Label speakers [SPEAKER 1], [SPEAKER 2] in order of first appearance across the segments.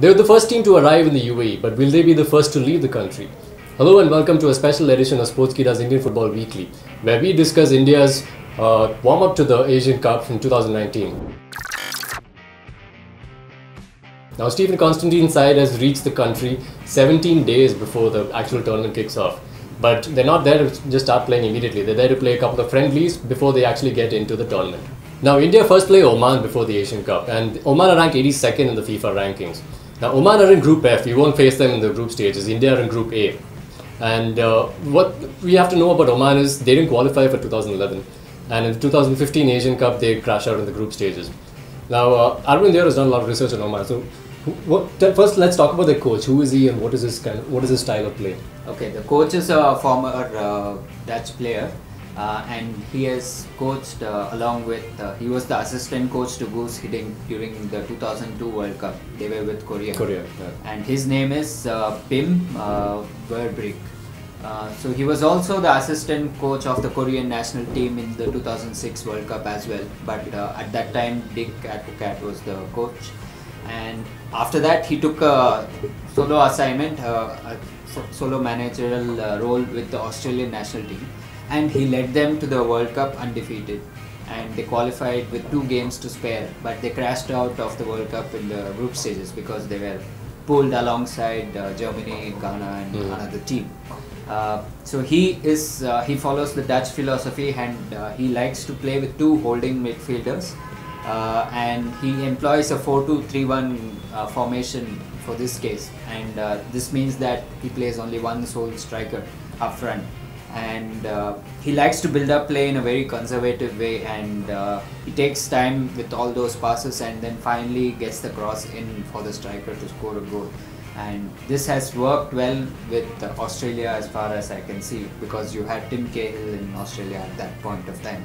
[SPEAKER 1] They were the first team to arrive in the UAE, but will they be the first to leave the country? Hello and welcome to a special edition of Sportskeeda's Indian Football Weekly, where we discuss India's uh, warm up to the Asian Cup in 2019. Now, Stephen Constantine's side has reached the country 17 days before the actual tournament kicks off. But they're not there to just start playing immediately. They're there to play a couple of friendlies before they actually get into the tournament. Now, India first play Oman before the Asian Cup, and Oman are ranked 82nd in the FIFA rankings. Now, Oman are in Group F. You won't face them in the group stages. India are in Group A. And uh, what we have to know about Oman is they didn't qualify for 2011. And in the 2015 Asian Cup, they crashed out in the group stages. Now, uh, Aravind has done a lot of research on Oman. So, what, first, let's talk about the coach. Who is he, and what is his kind of, what is his style of play?
[SPEAKER 2] Okay, the coach is a former uh, Dutch player, uh, and he has coached uh, along with. Uh, he was the assistant coach to Guus Hiddink during the 2002 World Cup. They were with Korea.
[SPEAKER 1] Korea, yeah.
[SPEAKER 2] And his name is uh, Pim uh, Verbeek. Uh, so he was also the assistant coach of the Korean national team in the 2006 World Cup as well. But uh, at that time, Dick Advocaat was the coach. And after that, he took a solo assignment, uh, a solo managerial role with the Australian national team, and he led them to the World Cup undefeated. And they qualified with two games to spare, but they crashed out of the World Cup in the group stages because they were pulled alongside uh, Germany, Ghana, and
[SPEAKER 1] Mm.
[SPEAKER 2] another team. Uh, so he is uh, he follows the Dutch philosophy and uh, he likes to play with two holding midfielders uh, and he employs a 4-2-3-1 uh, formation for this case and uh, this means that he plays only one sole striker up front and uh, he likes to build up play in a very conservative way and uh, he takes time with all those passes and then finally gets the cross in for the striker to score a goal and this has worked well with Australia as far as I can see because you had Tim Cahill in Australia at that point of time.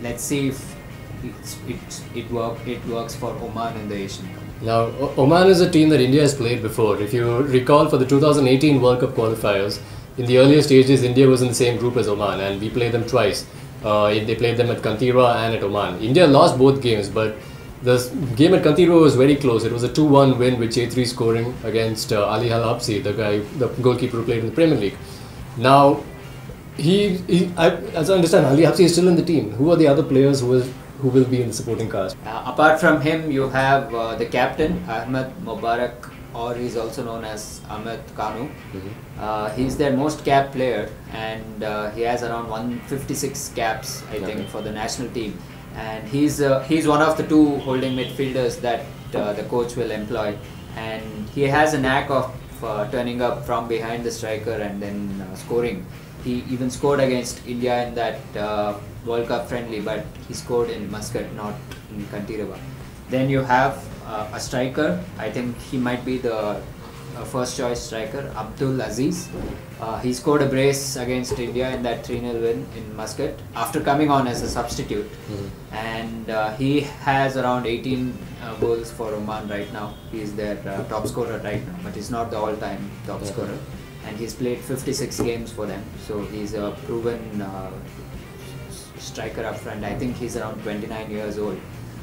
[SPEAKER 2] Let's see if it's, it's, it work it works for Oman in the Asian Cup.
[SPEAKER 1] Now, O- Oman is a team that India has played before. If you recall, for the 2018 World Cup qualifiers, in the earlier stages, India was in the same group as Oman, and we played them twice. Uh, they played them at Kantira and at Oman. India lost both games, but the game at Kantira was very close. It was a 2-1 win with Jeje scoring against uh, Ali Al Habsi, the guy, the goalkeeper who played in the Premier League. Now, he, he I, as I understand, Ali Habsi is still in the team. Who are the other players who will, who will be in the supporting cast?
[SPEAKER 2] Uh, apart from him, you have uh, the captain Ahmed Mubarak, or he's also known as Ahmed Kanu. Uh, he's their most capped player, and uh, he has around 156 caps, I
[SPEAKER 1] Okay.
[SPEAKER 2] think, for the national team. And he's uh, he's one of the two holding midfielders that uh, the coach will employ, and he has a knack of uh, turning up from behind the striker and then uh, scoring. He even scored against India in that uh, World Cup friendly, but he scored in Muscat, not in Kanteerava. Then you have uh, a striker. I think he might be the uh, first choice striker, Abdul Aziz. Uh, he scored a brace against India in that 3 0 win in Muscat after coming on as a substitute. And uh, he has around 18 uh, goals for Oman right now. He's their uh, top scorer right now, but he's not the all time top
[SPEAKER 1] Yeah.
[SPEAKER 2] scorer. And he's played 56 games for them, so he's a proven uh, striker up front. I think he's around 29 years old.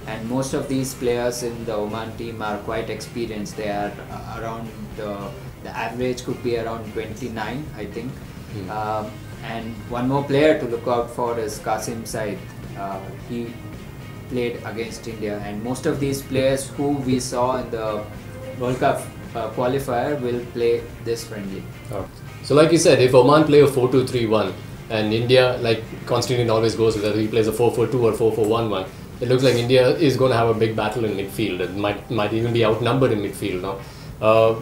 [SPEAKER 2] And most of these players in the Oman team are quite experienced. They are uh, around uh, the average could be around 29, I think. Um, and one more player to look out for is Qasim Said. Uh, he played against India, and most of these players who we saw in the World Cup uh, qualifier will play this friendly.
[SPEAKER 1] Oh. So, like you said, if Oman play a 4 2 3 1 and India, like Constantine always goes with, whether he plays a 4 4 2 or 4 4 1 1, it looks like India is going to have a big battle in midfield. It might, might even be outnumbered in midfield now. Uh,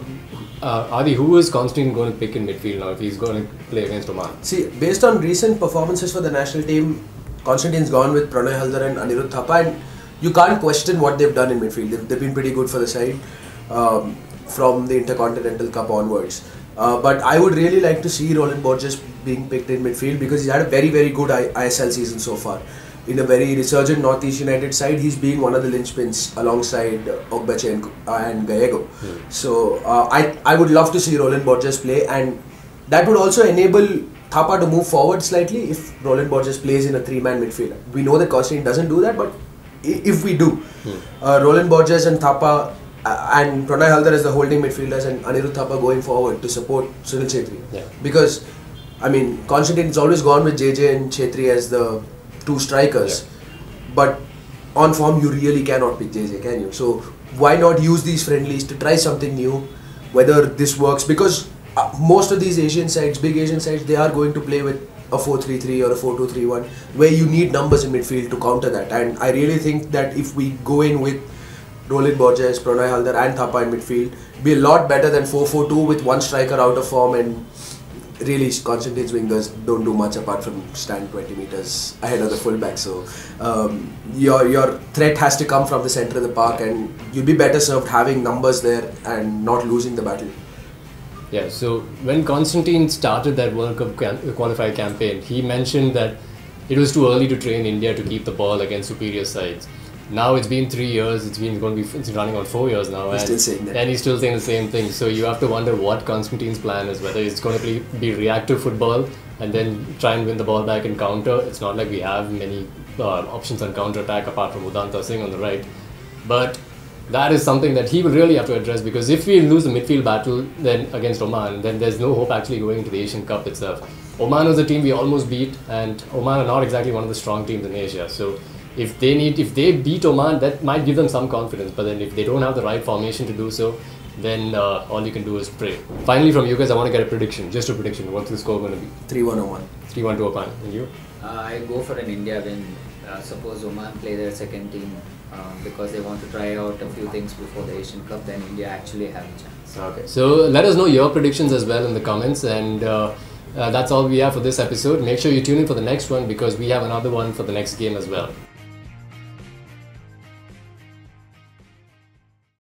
[SPEAKER 1] uh, Adi, who is Constantine going to pick in midfield now if he's going to play against Oman?
[SPEAKER 3] See, based on recent performances for the national team, Constantine's gone with Pronay Halder and Anirudh Thapa, and you can't question what they've done in midfield. They've, they've been pretty good for the side um, from the Intercontinental Cup onwards. Uh, but I would really like to see Rowllin Borges being picked in midfield because he's had a very, very good I- ISL season so far. In a very resurgent Northeast United side, he's being one of the linchpins alongside uh, Ogbeche and, uh, and Gallego. So uh, I, I would love to see Rowllin Borges play, and that would also enable Thapa to move forward slightly if Rowllin Borges plays in a three-man midfield. We know that Constantine doesn't do that, but i- if we do, uh, Rowllin Borges and Thapa uh, and Pronay Halder as the holding midfielders and Anirudh Thapa going forward to support Sunil Chhetri.
[SPEAKER 1] Yeah.
[SPEAKER 3] Because, I mean, Constantine's always gone with JJ and Chhetri as the two strikers. But on form, you really cannot pick JJ, can you? So why not use these friendlies to try something new? Whether this works because uh, most of these Asian sides, big Asian sides, they are going to play with a 4-3-3 or a 4-2-3-1 where you need numbers in midfield to counter that and I really think that if we go in with Rowllin Borges, Pronay Halder and Thapa in midfield be a lot better than 4-4-2 with one striker out of form and really Constantine's wingers don't do much apart from stand 20 meters ahead of the fullback so um, your your threat has to come from the center of the park and you'll be better served having numbers there and not losing the battle
[SPEAKER 1] Yeah, so when Constantine started that World Cup cam- qualifier campaign, he mentioned that it was too early to train India to keep the ball against superior sides. Now it's been three years. It's been going to be it's running on four years now,
[SPEAKER 3] He's
[SPEAKER 1] and,
[SPEAKER 3] still saying that.
[SPEAKER 1] and he's still saying the same thing. So you have to wonder what Constantine's plan is. Whether it's going to be, be reactive football and then try and win the ball back and counter. It's not like we have many uh, options on counter attack apart from Udanta Singh on the right, but that is something that he will really have to address because if we lose the midfield battle then against Oman, then there's no hope actually going into the Asian Cup itself. Oman was a team we almost beat, and Oman are not exactly one of the strong teams in Asia. So if they need, if they beat Oman, that might give them some confidence. But then if they don't have the right formation to do so, then uh, all you can do is pray. Finally, from you guys, I want to get a prediction, just a prediction. What's the score going to be?
[SPEAKER 3] 3-1-1
[SPEAKER 1] Three-one to Oman. And you?
[SPEAKER 2] Uh, I go for an India win. Uh, suppose Oman play their second team uh, because they want to try out a few things before the Asian Cup, then India actually have a chance.
[SPEAKER 1] Okay. So let us know your predictions as well in the comments, and uh, uh, that's all we have for this episode. Make sure you tune in for the next one because we have another one for the next game as well.